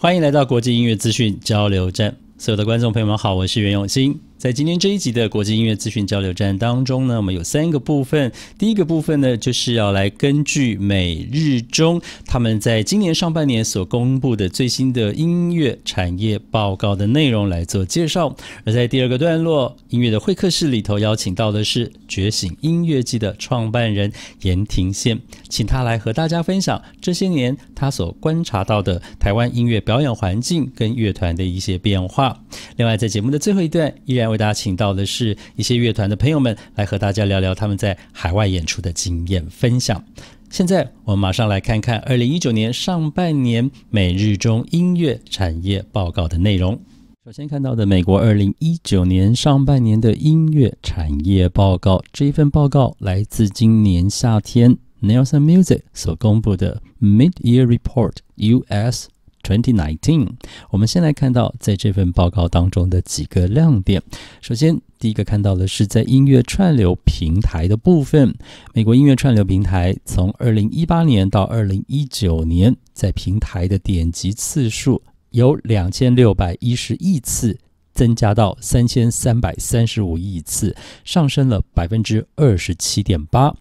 欢迎来到国际音乐资讯交流站，所有的观众朋友们好，我是袁永新。在今天这一集的国际音乐资讯交流站当中呢，我们有三个部分。第一个部分呢，就是要来根据美日中他们在今年上半年所公布的最新的音乐产业报告的内容来做介绍。而在第二个段落，音乐的会客室里头邀请到的是觉醒音乐季的创办人严庭宪，请他来和大家分享这些年他所观察到的台湾音乐表演环境跟乐团的一些变化。另外，在节目的最后一段，依然为大家请到的是一些乐团的朋友们，来和大家聊聊他们在海外演出的经验分享。现在我们马上来看看二零一九年上半年美日中音乐产业报告的内容。首先看到的美国二零一九年上半年的音乐产业报告，这一份报告来自今年夏天 Nelson Music 所公布的 Mid Year Report US。Twenty nineteen，我们先来看到在这份报告当中的几个亮点。首先，第一个看到的是在音乐串流平台的部分，美国音乐串流平台从2018年到2019年，在平台的点击次数由2610亿次增加到3335亿次，上升了百分之二十七点八。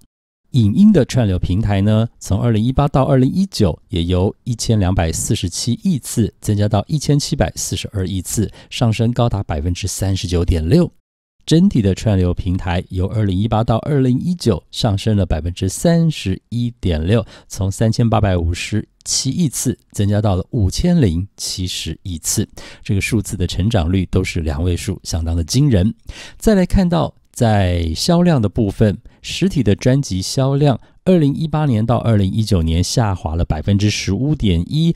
影音的串流平台呢，从二零一八到二零一九，也由一千两百四十七亿次增加到一千七百四十二亿次，上升高达百分之三十九点六。整体的串流平台由二零一八到二零一九上升了百分之三十一点六，从三千八百五十七亿次增加到了五千零七十亿次，这个数字的成长率都是两位数，相当的惊人。再来看到。在销量的部分，实体的专辑销量，二零一八年到二零一九年下滑了百分之十五点一。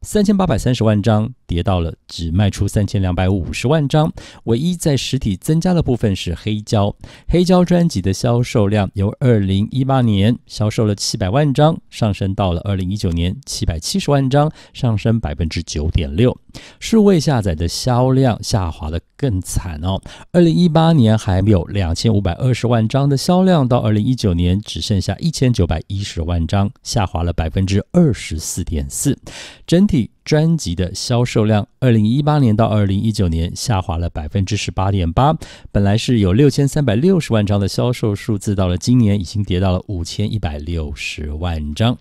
三千八百三十万张跌到了只卖出三千两百五十万张，唯一在实体增加的部分是黑胶。黑胶专辑的销售量由二零一八年销售了七百万张，上升到了二零一九年七百七十万张，上升百分之九点六。数位下载的销量下滑的更惨哦，二零一八年还有两千五百二十万张的销量，到二零一九年只剩下一千九百一十万张，下滑了百分之二十四点四。整体专辑的销售量，二零一八年到二零一九年下滑了百分之十八点八。本来是有六千三百六十万张的销售数字，到了今年已经跌到了五千一百六十万张。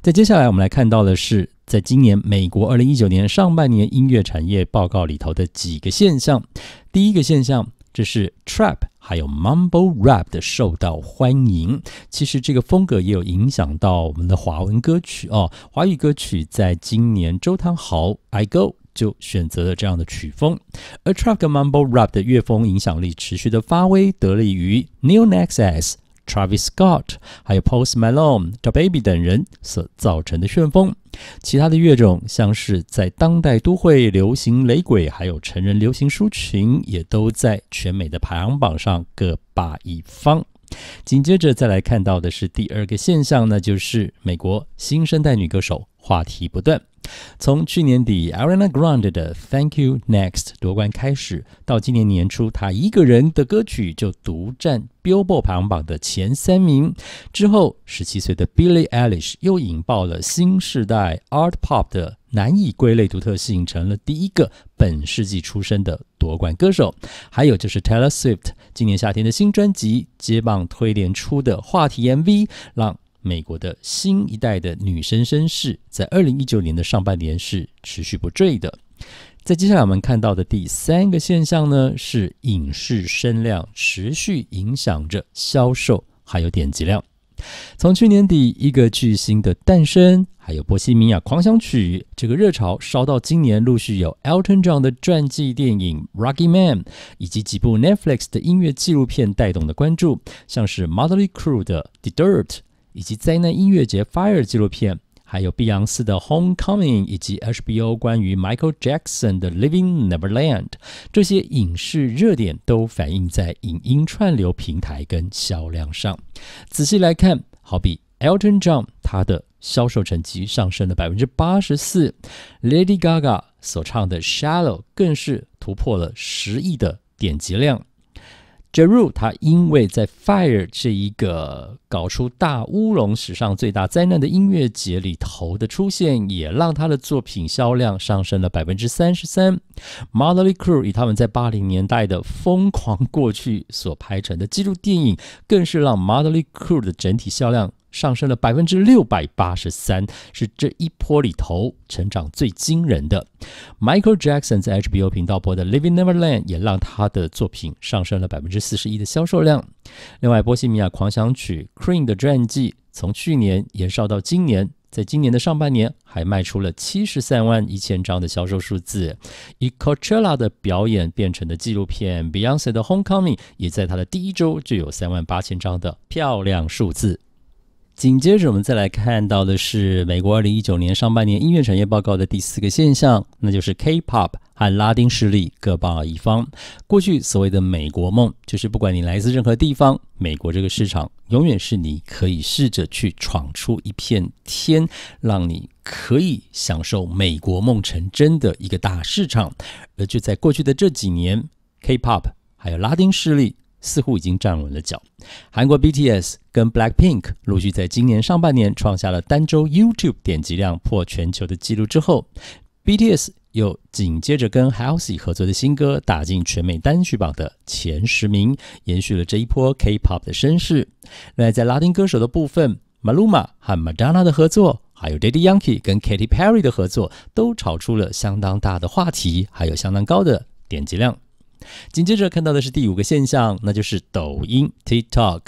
在接下来，我们来看到的是，在今年美国二零一九年上半年音乐产业报告里头的几个现象。第一个现象。这是 trap 还有 mumble rap 的受到欢迎。其实这个风格也有影响到我们的华文歌曲哦。华语歌曲在今年周汤豪 I Go 就选择了这样的曲风，而 trap 跟 mumble rap 的乐风影响力持续的发威，得力于 New Nexus。Travis Scott，还有 Post Malone、J. Baby 等人所造成的旋风。其他的乐种，像是在当代都会流行雷鬼，还有成人流行抒情，也都在全美的排行榜上各霸一方。紧接着再来看到的是第二个现象，那就是美国新生代女歌手话题不断。从去年底 Ariana Grande 的 Thank You Next 夺冠开始，到今年年初，她一个人的歌曲就独占 Billboard 排行榜的前三名。之后，十七岁的 Billie Eilish 又引爆了新时代 Art Pop 的难以归类独特性，成了第一个本世纪出生的夺冠歌手。还有就是 Taylor Swift 今年夏天的新专辑接棒推连出的话题 MV，让美国的新一代的女生声势，在二零一九年的上半年是持续不坠的。在接下来我们看到的第三个现象呢，是影视声量持续影响着销售还有点击量。从去年底一个巨星的诞生，有波西米亚狂想曲这个热潮烧到今年，陆续有 Elton John 的传记电影《Rocky Man》，以及几部 Netflix 的音乐纪录片带动的关注，像是 Motley Crue 的《The Dirt》。以及灾难音乐节 Fire 纪录片，还有碧昂斯的 Homecoming，以及 HBO 关于 Michael Jackson 的 Living Neverland，这些影视热点都反映在影音串流平台跟销量上。仔细来看，好比 Elton John，他的销售成绩上升了百分之八十四；Lady Gaga 所唱的 Shallow 更是突破了十亿的点击量。j e r u 他因为在 Fire 这一个搞出大乌龙、史上最大灾难的音乐节里头的出现，也让他的作品销量上升了百分之三十三。Motley Crew 以他们在八零年代的疯狂过去所拍成的纪录电影，更是让 Motley Crew 的整体销量。上升了百分之六百八十三，是这一波里头成长最惊人的。Michael Jackson 在 HBO 频道播的《Living Neverland》也让他的作品上升了百分之四十一的销售量。另外，《波西米亚狂想曲》Queen 的传记从去年延烧到今年，在今年的上半年还卖出了七十三万一千张的销售数字。以 Coachella 的表演变成的纪录片《Beyonce 的 Homecoming》也在它的第一周就有三万八千张的漂亮数字。紧接着，我们再来看到的是美国二零一九年上半年音乐产业报告的第四个现象，那就是 K-pop 和拉丁势力各抱一方。过去所谓的美国梦，就是不管你来自任何地方，美国这个市场永远是你可以试着去闯出一片天，让你可以享受美国梦成真的一个大市场。而就在过去的这几年，K-pop 还有拉丁势力。似乎已经站稳了脚。韩国 BTS 跟 Blackpink 陆续在今年上半年创下了单周 YouTube 点击量破全球的纪录之后，BTS 又紧接着跟 Halsey 合作的新歌打进全美单曲榜的前十名，延续了这一波 K-pop 的声势。那，在拉丁歌手的部分，Maluma 和 Madonna 的合作，还有 Daddy Yankee 跟 Katy Perry 的合作，都炒出了相当大的话题，还有相当高的点击量。紧接着看到的是第五个现象，那就是抖音 TikTok，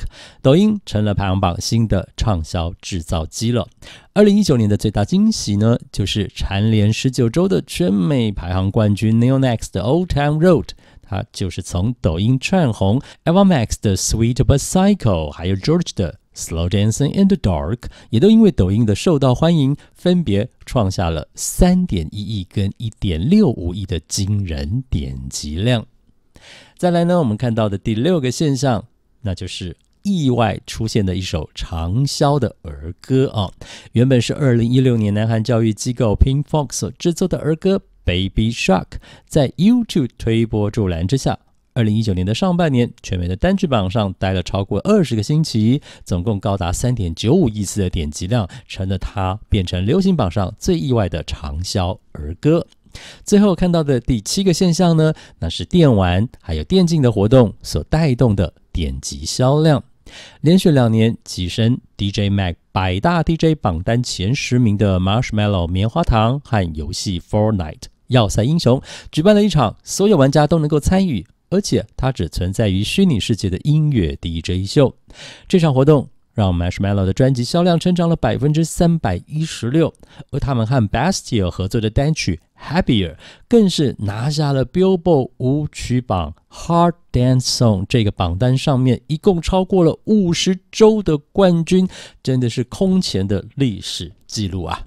抖音成了排行榜新的畅销制造机了。二零一九年的最大惊喜呢，就是蝉联十九周的全美排行冠军 Neil Next 的 Old Town Road，它就是从抖音串红。Eva Max 的 Sweet But Psycho，还有 George 的 Slow Dancing in the Dark，也都因为抖音的受到欢迎，分别创下了三点一亿跟一点六五亿的惊人点击量。再来呢，我们看到的第六个现象，那就是意外出现的一首长销的儿歌啊。原本是二零一六年南韩教育机构 Pink Fox 所制作的儿歌《Baby Shark》，在 YouTube 推波助澜之下，二零一九年的上半年，全美的单曲榜上待了超过二十个星期，总共高达三点九五亿次的点击量，成了它变成流行榜上最意外的长销儿歌。最后看到的第七个现象呢，那是电玩还有电竞的活动所带动的点击销量，连续两年跻身 DJ Mag 百大 DJ 榜单前十名的 Marshmallow 棉花糖和游戏 Fortnite 要塞英雄，举办了一场所有玩家都能够参与，而且它只存在于虚拟世界的音乐 DJ 秀。这场活动。让 Marshmallow 的专辑销量成长了百分之三百一十六，而他们和 Bastille 合作的单曲 Happier 更是拿下了 Billboard 舞曲榜 Hard Dance Song 这个榜单上面一共超过了五十周的冠军，真的是空前的历史记录啊！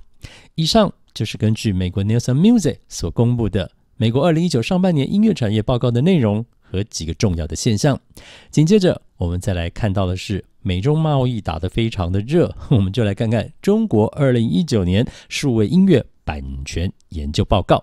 以上就是根据美国 Nielsen Music 所公布的美国二零一九上半年音乐产业报告的内容和几个重要的现象。紧接着，我们再来看到的是。美中贸易打得非常的热，我们就来看看中国二零一九年数位音乐版权研究报告。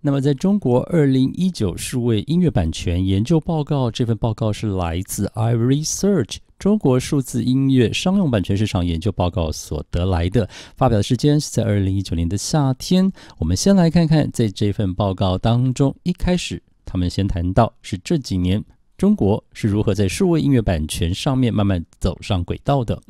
那么，在中国二零一九数位音乐版权研究报告这份报告是来自 iResearch 中国数字音乐商用版权市场研究报告所得来的，发表的时间是在二零一九年的夏天。我们先来看看，在这份报告当中，一开始他们先谈到是这几年。中国是如何在数位音乐版权上面慢慢走上轨道的？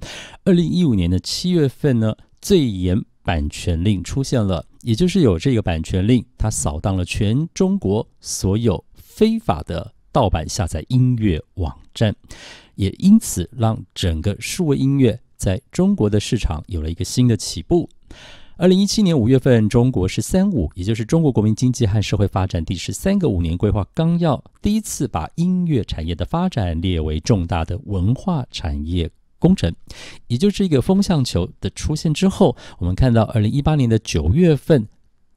二零一五年的七月份呢，最严版权令出现了，也就是有这个版权令，它扫荡了全中国所有非法的盗版下载音乐网站，也因此让整个数位音乐在中国的市场有了一个新的起步。二零一七年五月份，中国“十三五”也就是中国国民经济和社会发展第十三个五年规划纲要，第一次把音乐产业的发展列为重大的文化产业工程，也就是一个风向球的出现之后，我们看到二零一八年的九月份，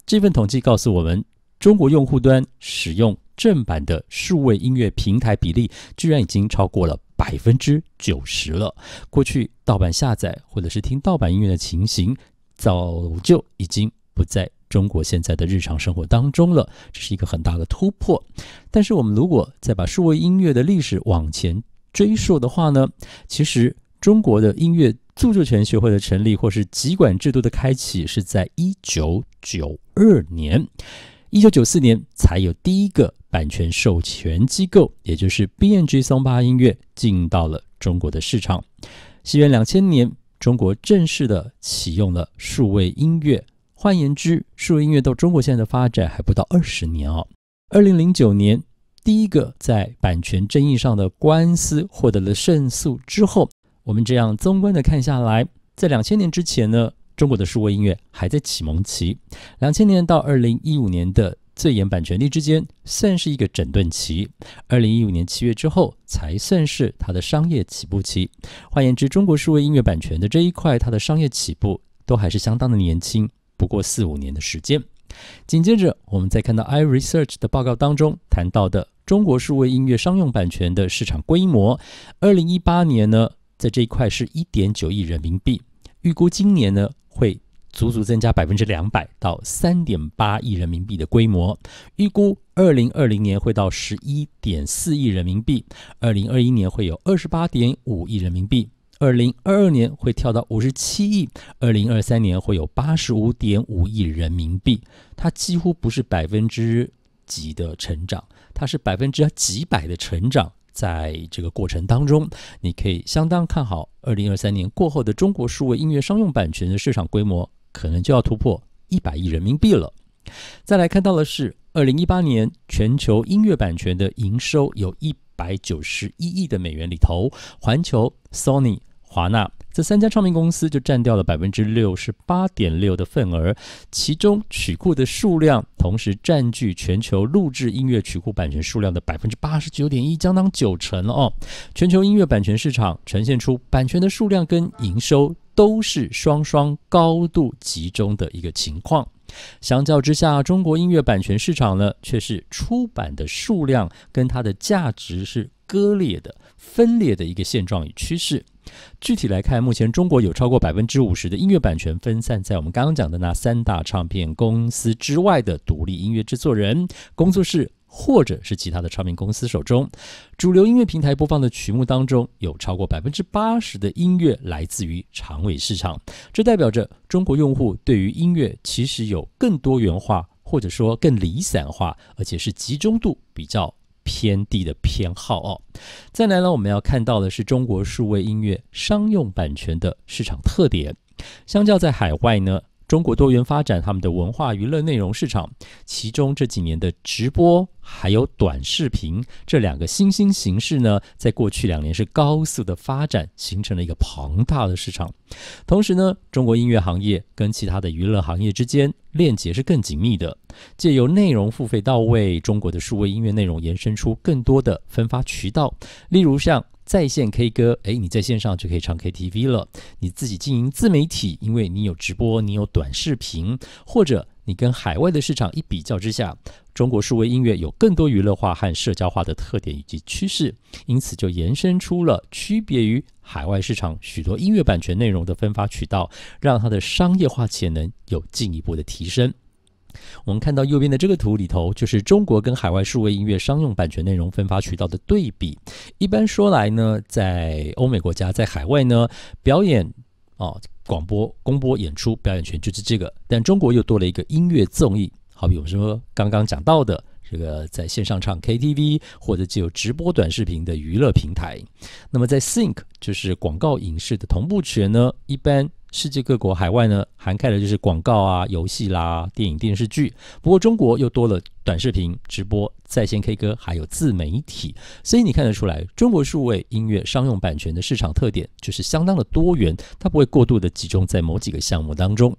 这份统计告诉我们，中国用户端使用正版的数位音乐平台比例居然已经超过了百分之九十了。过去盗版下载或者是听盗版音乐的情形。早就已经不在中国现在的日常生活当中了，这是一个很大的突破。但是我们如果再把数位音乐的历史往前追溯的话呢，其实中国的音乐著作权学会的成立或是集管制度的开启是在一九九二年，一九九四年才有第一个版权授权机构，也就是 BNG 松巴音乐进到了中国的市场。西元两千年，中国正式的启用了数位音乐。换言之，数位音乐到中国现在的发展还不到二十年哦。二零零九年，第一个在版权争议上的官司获得了胜诉之后，我们这样纵观的看下来，在两千年之前呢，中国的数位音乐还在启蒙期；两千年到二零一五年的最严版权力之间，算是一个整顿期；二零一五年七月之后，才算是它的商业起步期。换言之，中国数位音乐版权的这一块，它的商业起步都还是相当的年轻。不过四五年的时间，紧接着我们再看到 iResearch 的报告当中谈到的中国数位音乐商用版权的市场规模，二零一八年呢，在这一块是一点九亿人民币，预估今年呢会足足增加百分之两百到三点八亿人民币的规模，预估二零二零年会到十一点四亿人民币，二零二一年会有二十八点五亿人民币。二零二二年会跳到五十七亿，二零二三年会有八十五点五亿人民币。它几乎不是百分之几的成长，它是百分之几百的成长。在这个过程当中，你可以相当看好二零二三年过后的中国数位音乐商用版权的市场规模，可能就要突破一百亿人民币了。再来看到的是，二零一八年全球音乐版权的营收有一百九十一亿的美元里头，环球、Sony。华纳这三家唱片公司就占掉了百分之六十八点六的份额，其中曲库的数量同时占据全球录制音乐曲库版权数量的百分之八十九点一，相当九成了哦。全球音乐版权市场呈现出版权的数量跟营收都是双双高度集中的一个情况。相较之下，中国音乐版权市场呢，却是出版的数量跟它的价值是割裂的、分裂的一个现状与趋势。具体来看，目前中国有超过百分之五十的音乐版权分散在我们刚刚讲的那三大唱片公司之外的独立音乐制作人、工作室或者是其他的唱片公司手中。主流音乐平台播放的曲目当中，有超过百分之八十的音乐来自于长尾市场。这代表着中国用户对于音乐其实有更多元化，或者说更理想化，而且是集中度比较。偏低的偏好哦。再来呢，我们要看到的是中国数位音乐商用版权的市场特点。相较在海外呢，中国多元发展他们的文化娱乐内容市场，其中这几年的直播还有短视频这两个新兴形式呢，在过去两年是高速的发展，形成了一个庞大的市场。同时呢，中国音乐行业跟其他的娱乐行业之间链接是更紧密的。借由内容付费到位，中国的数位音乐内容延伸出更多的分发渠道，例如像在线 K 歌，诶，你在线上就可以唱 KTV 了。你自己经营自媒体，因为你有直播，你有短视频，或者你跟海外的市场一比较之下，中国数位音乐有更多娱乐化和社交化的特点以及趋势，因此就延伸出了区别于海外市场许多音乐版权内容的分发渠道，让它的商业化潜能有进一步的提升。我们看到右边的这个图里头，就是中国跟海外数位音乐商用版权内容分发渠道的对比。一般说来呢，在欧美国家，在海外呢，表演哦，广播、公播、演出表演权就是这个，但中国又多了一个音乐综艺，好比我们说刚刚讲到的。这个在线上唱 KTV 或者只有直播短视频的娱乐平台，那么在 Sync 就是广告影视的同步权呢，一般世界各国海外呢涵盖的就是广告啊、游戏啦、电影电视剧。不过中国又多了短视频、直播、在线 K 歌，还有自媒体。所以你看得出来，中国数位音乐商用版权的市场特点就是相当的多元，它不会过度的集中在某几个项目当中。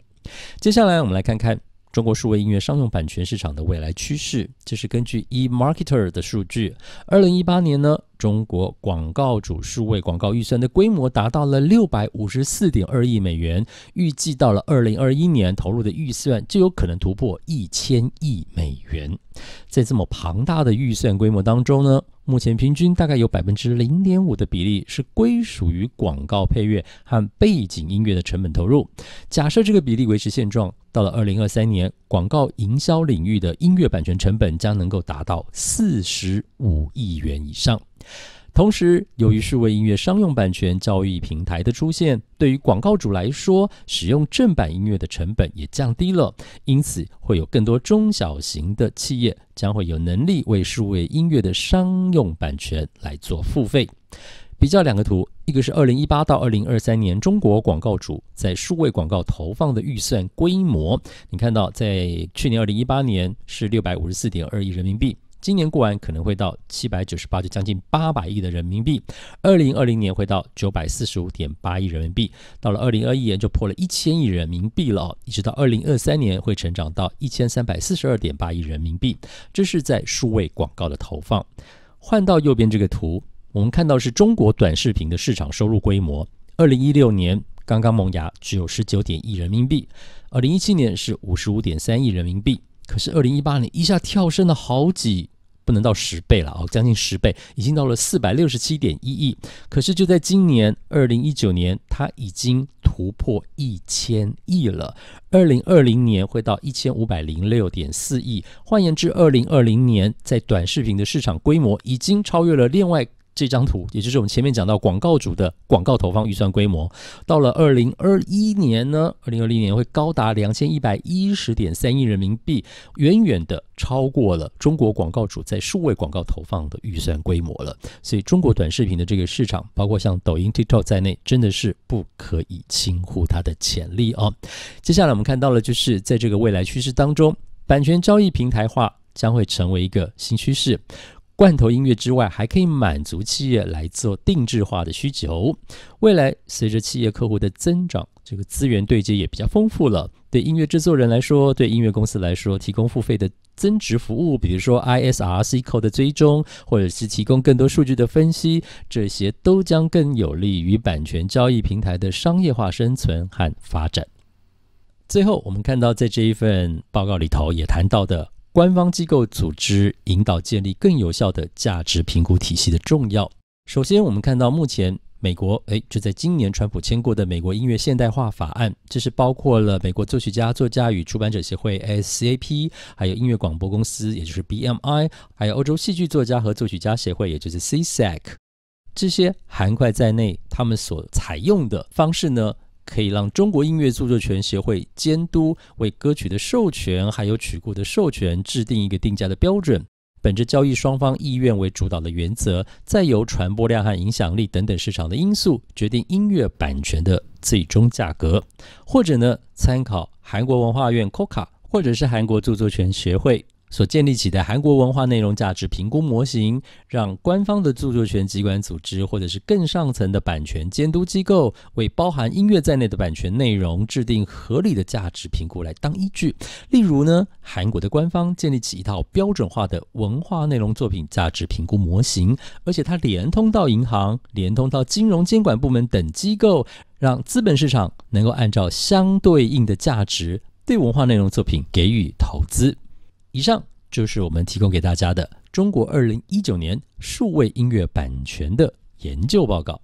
接下来我们来看看。中国数位音乐商用版权市场的未来趋势，这是根据 eMarketer 的数据。二零一八年呢，中国广告主数位广告预算的规模达到了六百五十四点二亿美元，预计到了二零二一年投入的预算就有可能突破一千亿美元。在这么庞大的预算规模当中呢，目前平均大概有百分之零点五的比例是归属于广告配乐和背景音乐的成本投入。假设这个比例维持现状，到了二零二三年，广告营销领域的音乐版权成本将能够达到四十五亿元以上。同时，由于数位音乐商用版权交易平台的出现，对于广告主来说，使用正版音乐的成本也降低了，因此会有更多中小型的企业将会有能力为数位音乐的商用版权来做付费。比较两个图，一个是二零一八到二零二三年中国广告主在数位广告投放的预算规模，你看到在去年二零一八年是六百五十四点二亿人民币。今年过完可能会到七百九十八，就将近八百亿的人民币。二零二零年会到九百四十五点八亿人民币，到了二零二一年就破了一千亿人民币了哦。一直到二零二三年会成长到一千三百四十二点八亿人民币。这是在数位广告的投放。换到右边这个图，我们看到是中国短视频的市场收入规模。二零一六年刚刚萌芽，只有十九点亿人民币。二零一七年是五十五点三亿人民币。可是，二零一八年一下跳升了好几，不能到十倍了哦，将近十倍，已经到了四百六十七点一亿。可是就在今年二零一九年，它已经突破一千亿了。二零二零年会到一千五百零六点四亿。换言之，二零二零年在短视频的市场规模已经超越了另外。这张图，也就是我们前面讲到广告主的广告投放预算规模，到了二零二一年呢，二零二零年会高达两千一百一十点三亿人民币，远远的超过了中国广告主在数位广告投放的预算规模了。所以，中国短视频的这个市场，包括像抖音、TikTok 在内，真的是不可以轻忽它的潜力哦。接下来我们看到了，就是在这个未来趋势当中，版权交易平台化将会成为一个新趋势。罐头音乐之外，还可以满足企业来做定制化的需求。未来随着企业客户的增长，这个资源对接也比较丰富了。对音乐制作人来说，对音乐公司来说，提供付费的增值服务，比如说 ISRC code 的追踪，或者是提供更多数据的分析，这些都将更有利于版权交易平台的商业化生存和发展。最后，我们看到在这一份报告里头也谈到的。官方机构组织引导建立更有效的价值评估体系的重要。首先，我们看到目前美国，诶，就在今年川普签过的《美国音乐现代化法案》，这是包括了美国作曲家、作家与出版者协会 （SCAP），还有音乐广播公司，也就是 BMI，还有欧洲戏剧作家和作曲家协会，也就是 CSAC，这些涵盖在内，他们所采用的方式呢？可以让中国音乐著作权协会监督为歌曲的授权，还有曲库的授权制定一个定价的标准，本着交易双方意愿为主导的原则，再由传播量和影响力等等市场的因素决定音乐版权的最终价格，或者呢，参考韩国文化院 KOKA，或者是韩国著作权协会。所建立起的韩国文化内容价值评估模型，让官方的著作权机关组织或者是更上层的版权监督机构，为包含音乐在内的版权内容制定合理的价值评估来当依据。例如呢，韩国的官方建立起一套标准化的文化内容作品价值评估模型，而且它连通到银行、连通到金融监管部门等机构，让资本市场能够按照相对应的价值对文化内容作品给予投资。以上就是我们提供给大家的中国二零一九年数位音乐版权的研究报告。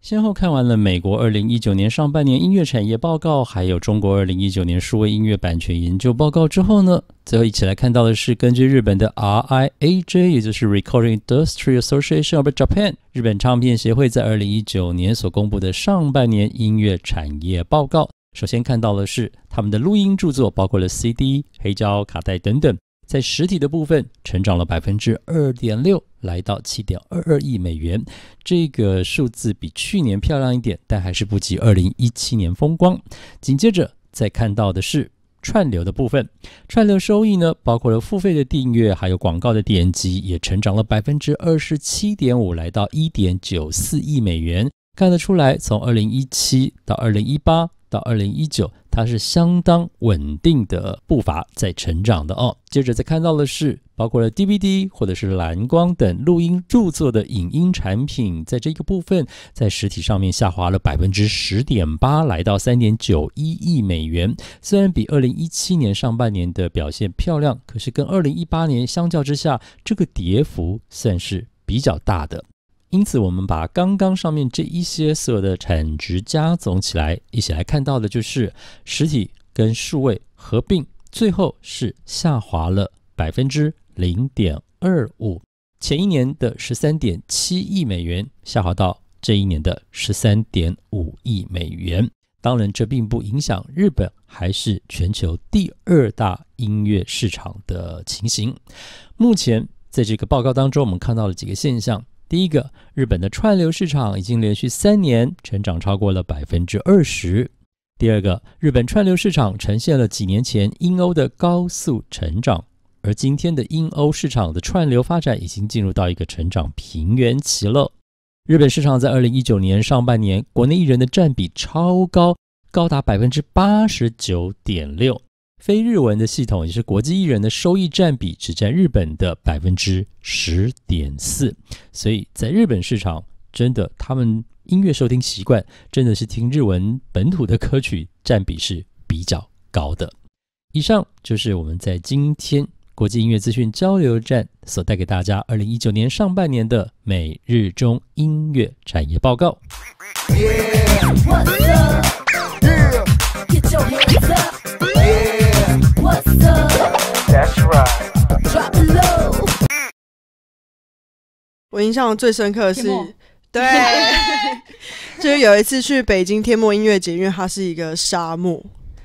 先后看完了美国二零一九年上半年音乐产业报告，还有中国二零一九年数位音乐版权研究报告之后呢，最后一起来看到的是根据日本的 RIAJ，也就是 Recording Industry Association of Japan 日本唱片协会在二零一九年所公布的上半年音乐产业报告。首先看到的是他们的录音著作，包括了 CD、黑胶、卡带等等，在实体的部分成长了百分之二点六，来到七点二二亿美元。这个数字比去年漂亮一点，但还是不及二零一七年风光。紧接着再看到的是串流的部分，串流收益呢，包括了付费的订阅，还有广告的点击，也成长了百分之二十七点五，来到一点九四亿美元。看得出来，从二零一七到二零一八。到二零一九，它是相当稳定的步伐在成长的哦。接着再看到的是，包括了 DVD 或者是蓝光等录音著作的影音产品，在这个部分在实体上面下滑了百分之十点八，来到三点九一亿美元。虽然比二零一七年上半年的表现漂亮，可是跟二零一八年相较之下，这个跌幅算是比较大的。因此，我们把刚刚上面这一些所有的产值加总起来，一起来看到的就是实体跟数位合并，最后是下滑了百分之零点二五。前一年的十三点七亿美元，下滑到这一年的十三点五亿美元。当然，这并不影响日本还是全球第二大音乐市场的情形。目前在这个报告当中，我们看到了几个现象。第一个，日本的串流市场已经连续三年成长超过了百分之二十。第二个，日本串流市场呈现了几年前英欧的高速成长，而今天的英欧市场的串流发展已经进入到一个成长平原期了。日本市场在二零一九年上半年，国内艺人的占比超高，高达百分之八十九点六。非日文的系统也是国际艺人的收益占比只占日本的百分之十点四，所以在日本市场，真的他们音乐收听习惯真的是听日文本土的歌曲占比是比较高的。以上就是我们在今天国际音乐资讯交流站所带给大家二零一九年上半年的每日中音乐产业报告。我印象最深刻的是，对，就是有一次去北京天幕音乐节，因为它是一个沙漠，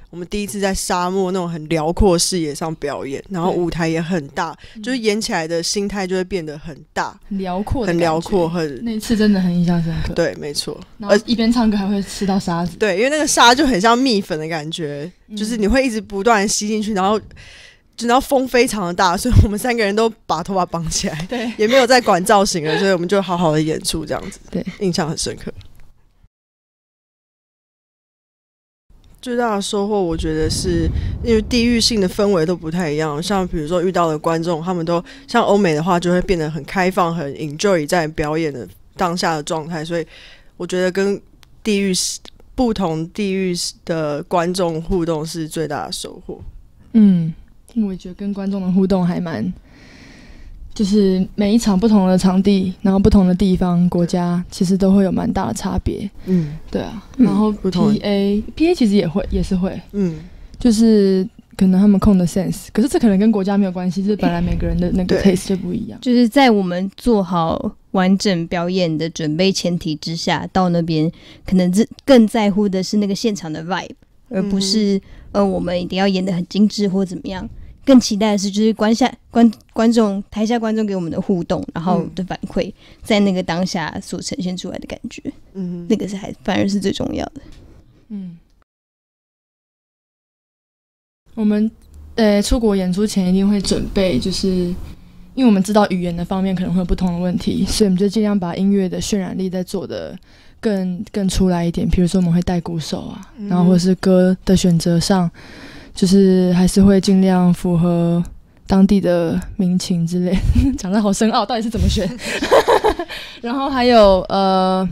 我们第一次在沙漠那种很辽阔视野上表演，然后舞台也很大，就是演起来的心态就会变得很大、很辽阔、很辽阔、很那一次真的很印象深刻。对，没错，然后一边唱歌还会吃到沙子，对，因为那个沙就很像蜜粉的感觉，就是你会一直不断吸进去，然后。然后风非常的大，所以我们三个人都把头发绑起来，对，也没有再管造型了，所以我们就好好的演出这样子，对，印象很深刻。最大的收获，我觉得是因为地域性的氛围都不太一样，像比如说遇到的观众，他们都像欧美的话，就会变得很开放、很 enjoy 在表演的当下的状态，所以我觉得跟地域不同地域的观众互动是最大的收获。嗯。我也觉得跟观众的互动还蛮，就是每一场不同的场地，然后不同的地方、国家，其实都会有蛮大的差别。嗯，对啊。然后 P A P A 其实也会也是会，嗯，就是可能他们控的 sense，可是这可能跟国家没有关系，这是本来每个人的那个 taste 就不一样。就是在我们做好完整表演的准备前提之下，到那边可能这更在乎的是那个现场的 vibe，而不是呃我们一定要演的很精致或怎么样。更期待的是，就是观下观观众台下观众给我们的互动，然后的反馈，在那个当下所呈现出来的感觉，嗯，那个是还反而是最重要的。嗯，我们呃出国演出前一定会准备，就是因为我们知道语言的方面可能会有不同的问题，所以我们就尽量把音乐的渲染力再做的更更出来一点。比如说我们会带鼓手啊，然后或是歌的选择上。就是还是会尽量符合当地的民情之类，讲的好深奥，到底是怎么选？然后还有呃，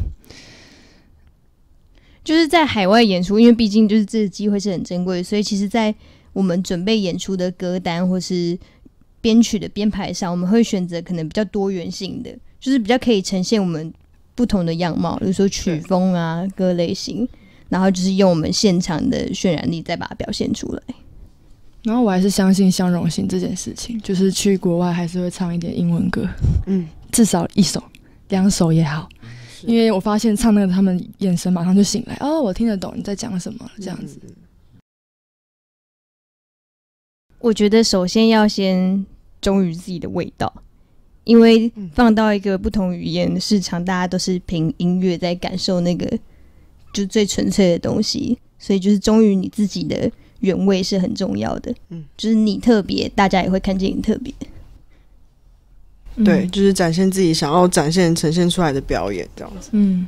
就是在海外演出，因为毕竟就是这个机会是很珍贵，所以其实，在我们准备演出的歌单或是编曲的编排上，我们会选择可能比较多元性的，就是比较可以呈现我们不同的样貌，比如说曲风啊、歌类型。然后就是用我们现场的渲染力再把它表现出来。然后我还是相信相容性这件事情，就是去国外还是会唱一点英文歌，嗯，至少一首、两首也好，因为我发现唱那个他们眼神马上就醒来，哦，我听得懂你在讲什么，这样子。我觉得首先要先忠于自己的味道，因为放到一个不同语言的市场，大家都是凭音乐在感受那个。就最纯粹的东西，所以就是忠于你自己的原味是很重要的。嗯，就是你特别，大家也会看见你特别。对，就是展现自己想要展现、呈现出来的表演这样子。嗯，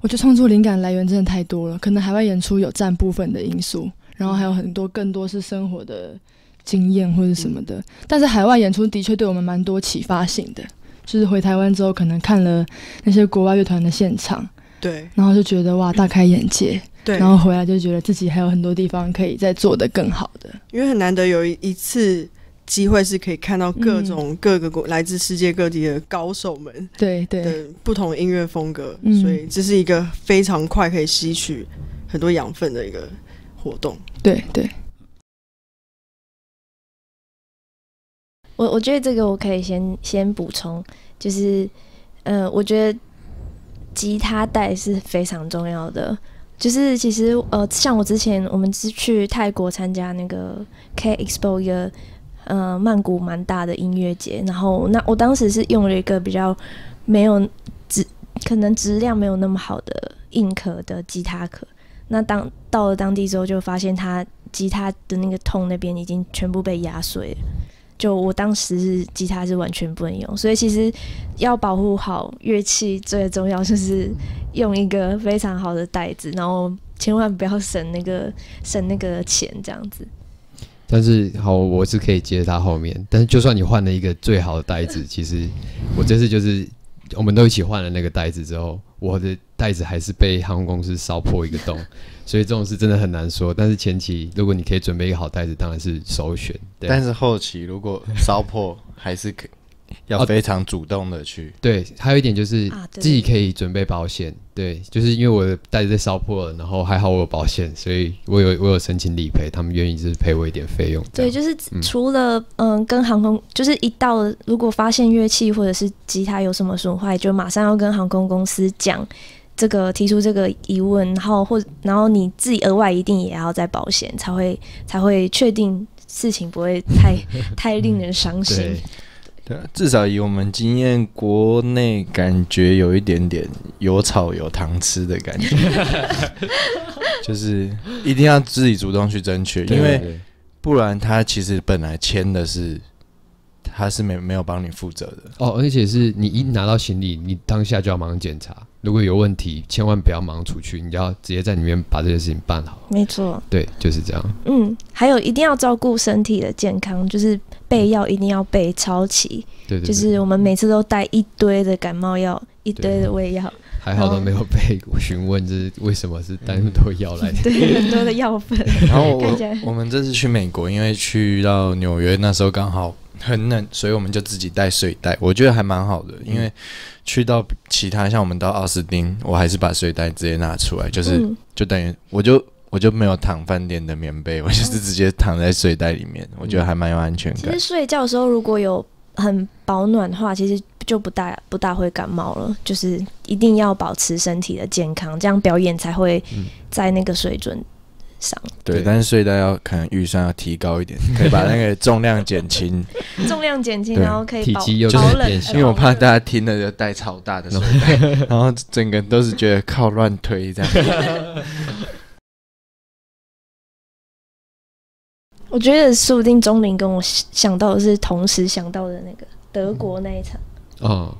我觉得创作灵感来源真的太多了，可能海外演出有占部分的因素，然后还有很多更多是生活的经验或者什么的。但是海外演出的确对我们蛮多启发性的，就是回台湾之后可能看了那些国外乐团的现场，对。然后就觉得哇大开眼界，对，然后回来就觉得自己还有很多地方可以再做的更好的。因为很难得有一一次机会是可以看到各种各个国、来自世界各地的高手们对对。的不同音乐风格，嗯。所以这是一个非常快可以吸取很多养分的一个活动。对对，我我觉得这个我可以先先补充，就是，呃，我觉得吉他带是非常重要的。就是其实呃，像我之前我们是去泰国参加那个 K Expo 一个呃曼谷蛮大的音乐节，然后那我当时是用了一个比较没有质可能质量没有那么好的硬壳的吉他壳。那当到了当地之后，就发现它吉他的那个痛那边已经全部被压碎了。就我当时是吉他是完全不能用，所以其实要保护好乐器，最重要就是用一个非常好的袋子，然后千万不要省那个 省那个钱，这样子。但是好，我是可以接他后面。但是就算你换了一个最好的袋子，其实我这次就是我们都一起换了那个袋子之后，我的袋子还是被航空公司烧破一个洞，所以这种事真的很难说。但是前期如果你可以准备一个好袋子，当然是首选。但是后期如果烧破，还是可要哦非常主动的去。对，还有一点就是自己可以准备保险。对，就是因为我的袋子被烧破了，然后还好我有保险，所以我有我有申请理赔，他们愿意就是赔我一点费用。对，就是嗯除了嗯跟航空，就是一到了如果发现乐器或者是吉他有什么损坏，就马上要跟航空公司讲这个提出这个疑问，然后或然后你自己额外一定也要在保险，才会才会确定事情不会太 太令人伤心对。至少以我们经验，国内感觉有一点点有草有糖吃的感觉，就是一定要自己主动去争取，因为不然他其实本来签的是他是没没有帮你负责的。哦，而且是你一拿到行李，你当下就要马上检查，如果有问题，千万不要忙出去，你要直接在里面把这件事情办好。没错，对，就是这样。嗯，还有一定要照顾身体的健康，就是备药一定要备超齐，对对对就是我们每次都带一堆的感冒药，一堆的 胃药，还好都没有被询问，这是为什么是带那么多药来的。对，很多的药粉。然后我我们这次去美国，因为去到纽约那时候刚好很冷，所以我们就自己带睡袋，我觉得还蛮好的。因为去到其他像我们到奥斯汀，我还是把睡袋直接拿出来，就是、嗯就等于我就我就没有躺饭店的棉被，我就是直接躺在睡袋里面，我觉得还蛮有安全感其实。睡觉的时候如果有很保暖的话，其实就不大不大会感冒了。就是一定要保持身体的健康，这样表演才会嗯在那个水准上。对，对但是睡袋要可能预算要提高一点，可以把那个重量减轻，重量减轻，然后可以保体积又变小因为我怕大家听了就带超大的睡袋，然后整个都是觉得靠乱推这样。我觉得说不定钟林跟我想到的是同时想到的那个德国那一场，哦，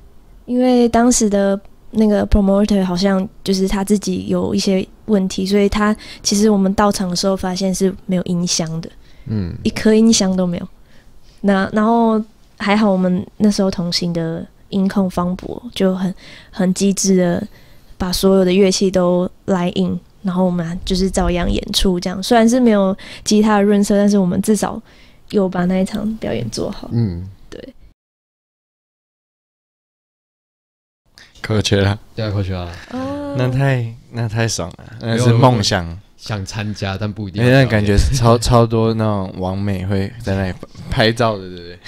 因为当时的那个 promoter 好像就是他自己有一些问题，所以他其实我们到场的时候发现是没有音箱的，嗯，一颗音箱都没有。那然后还好我们那时候同行的音控方博就很很机智的把所有的乐器都来印，然后我们就是照样演出这样。虽然是没有吉他的润色，但是我们至少有把那一场表演做好。嗯，对可缺了，对啊，过去啊，哦那太那太爽了，那是梦想。想参加但不一定。那感觉是超 超多那种网美会在那里拍照的，对不对？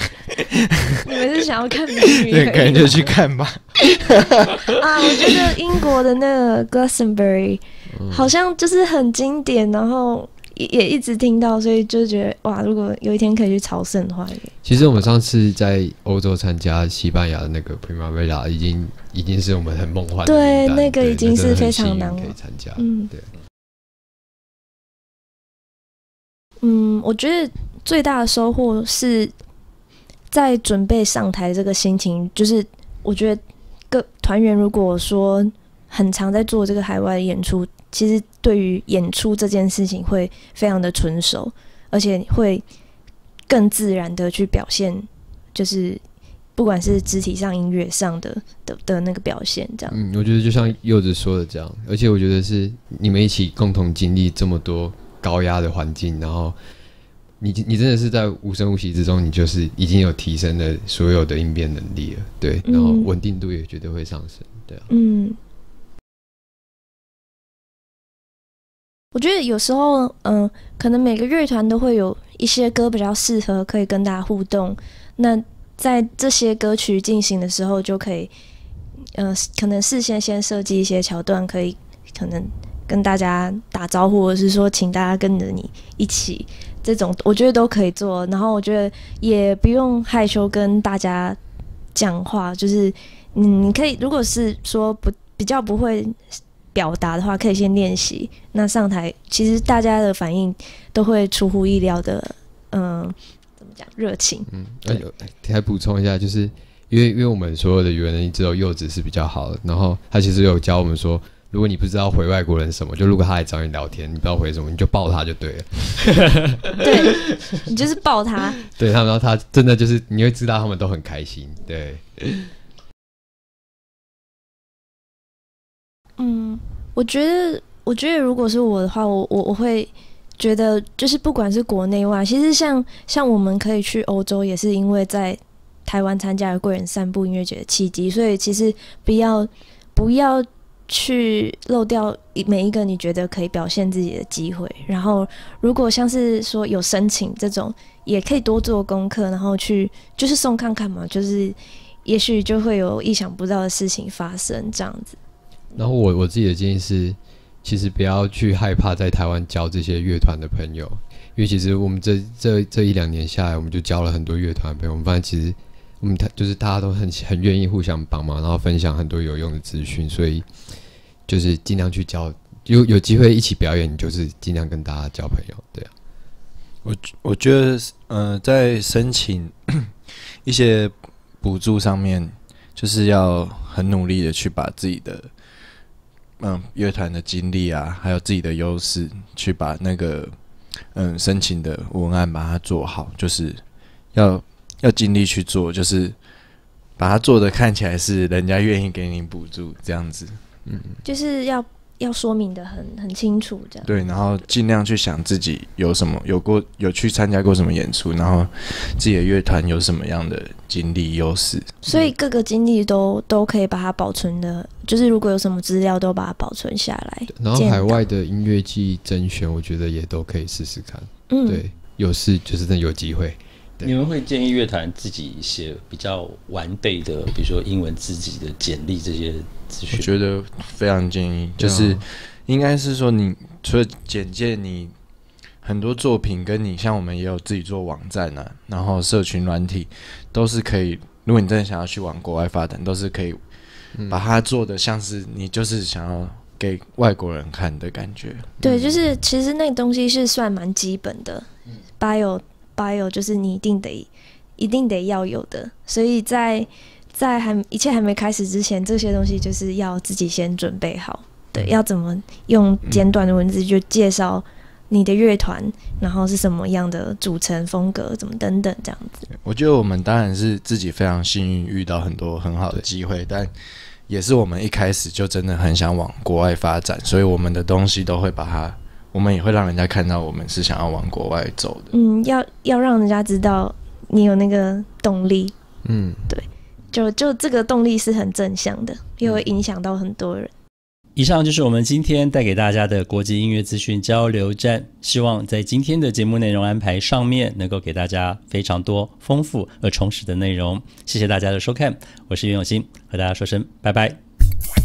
你们是想要看美女 对，感觉去看吧。啊，我觉得英国的那个 Glastonbury 嗯好像就是很经典，然后也也一直听到，所以就觉得哇，如果有一天可以去朝圣的话，也其实我们上次在欧洲参加西班牙的那个 Primavera，已经已经是我们很梦幻的对那个已经是非常难忘可以参加。嗯对，嗯，我觉得最大的收获是在准备上台这个心情，就是我觉得各团员如果说很常在做这个海外演出，其实对于演出这件事情会非常的纯熟，而且会更自然的去表现，就是不管是肢体上、音乐上的的的那个表现，这样。嗯，我觉得就像柚子说的这样，而且我觉得是你们一起共同经历这么多高压的环境，然后你你真的是在无声无息之中，你就是已经有提升了所有的应变能力了，对，然后稳定度也绝对会上升，对啊。嗯，我觉得有时候，嗯、可能每个乐团都会有一些歌比较适合可以跟大家互动。那在这些歌曲进行的时候，就可以，呃，可能事先先设计一些桥段，可以可能跟大家打招呼，或者是说请大家跟着你一起，这种我觉得都可以做。然后我觉得也不用害羞跟大家讲话，就是嗯，你可以如果是说不比较不会表达的话，可以先练习。那上台其实大家的反应都会出乎意料的，嗯、怎么讲热情？嗯，那有还补充一下，就是因为因为我们所有的语言能力只有柚子是比较好的，然后他其实有教我们说，如果你不知道回外国人什么，就如果他来找你聊天，你不知道回什么，你就抱他就对了。对你就是抱他，对他们，然后他真的就是你会知道他们都很开心。对，嗯，我觉得，我觉得如果是我的话，我我我会觉得，就是不管是国内外，其实像像我们可以去欧洲，也是因为在台湾参加了贵人散步音乐节的契机，所以其实不要不要去漏掉每一个你觉得可以表现自己的机会。然后，如果像是说有申请这种，也可以多做功课，然后去就是送看看嘛，就是也许就会有意想不到的事情发生，这样子。然后我我自己的建议是，其实不要去害怕在台湾交这些乐团的朋友，因为其实我们这这这一两年下来，我们就交了很多乐团朋友，我们发现其实我们就是大家都很很愿意互相帮忙，然后分享很多有用的资讯，所以就是尽量去交，有有机会一起表演，就是尽量跟大家交朋友，对啊。我我觉得，呃，在申请 一些补助上面，就是要很努力的去把自己的，嗯，乐团的经历啊，还有自己的优势，去把那个，嗯，申请的文案把它做好，就是要要尽力去做，就是把它做的看起来是人家愿意给你补助这样子。嗯就是要要说明的很很清楚，这样。对，然后尽量去想自己有什么有过有去参加过什么演出，然后自己的乐团有什么样的经历优势。所以各个经历都都可以把它保存的，就是如果有什么资料都把它保存下来。然后海外的音乐季甄选，我觉得也都可以试试看。嗯，对，有事就是真的有机会。对你们会建议乐团自己写比较完备的，比如说英文自己的简历这些资我讯？觉得非常建议，就是应该是说你除了简介，你很多作品跟你像我们也有自己做网站啊，然后社群软体都是可以。如果你真的想要去往国外发展，都是可以把它做的像是你就是想要给外国人看的感觉。对，就是其实那个东西是算蛮基本的，bio bio 就是你一定得一定得要有的，所以在在还一切还没开始之前，这些东西就是要自己先准备好。对，要怎么用简短的文字就介绍你的乐团，然后是什么样的组成风格，怎么等等这样子。我觉得我们当然是自己非常幸运，遇到很多很好的机会，但也是我们一开始就真的很想往国外发展，所以我们的东西都会把它，我们也会让人家看到我们是想要往国外走的。嗯，要要让人家知道你有那个动力，嗯，对就就这个动力是很正向的，也会影响到很多人。以上就是我们今天带给大家的国际音乐资讯交流站。希望在今天的节目内容安排上面，能够给大家非常多丰富而充实的内容。谢谢大家的收看，我是袁永新，和大家说声拜拜。